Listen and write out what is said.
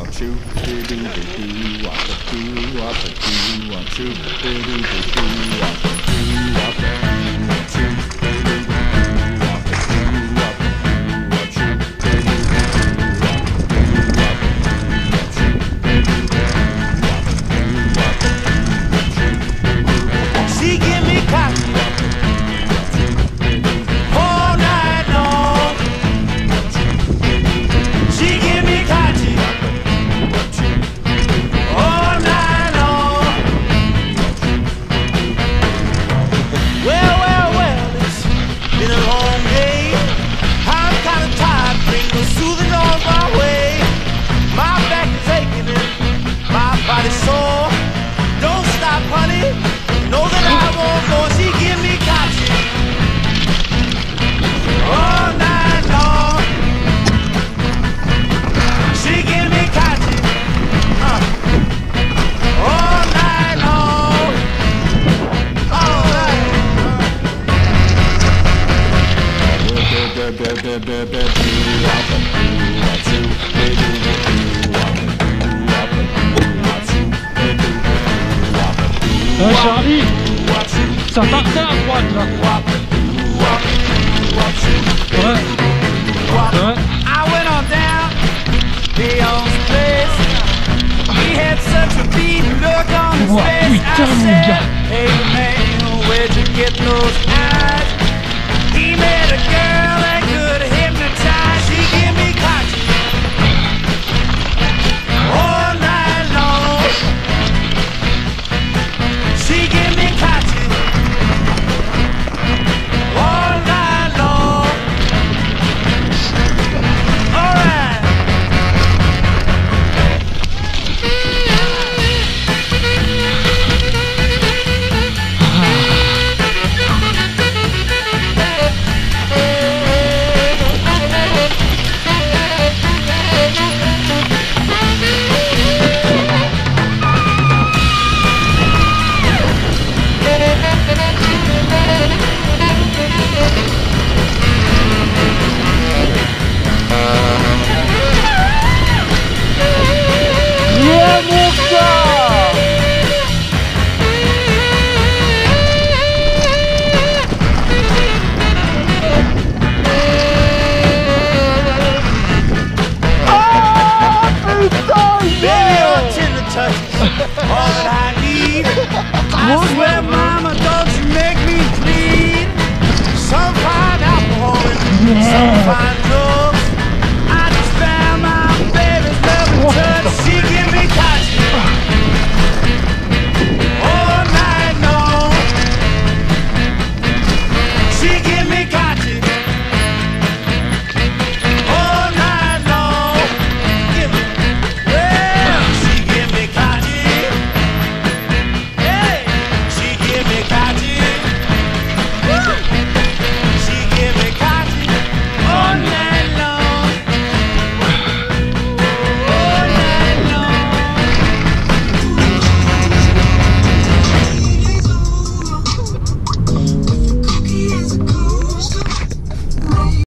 wop do doo doo doo doo wop a doo wop Do do wop do. doo doo doo doo. Body's sore. Don't stop, honey. Know that I want more. She give me cotton all night long. She give me cotton uh, all night long. All night. Euh, Charly, ça partait à droite là. Ouais. Ouais. I went on down Leon's place. He had such a beat look on his face. I said. Hey man, where'd you get those eyes? He met a girl touches, all that I need. I swear, mama,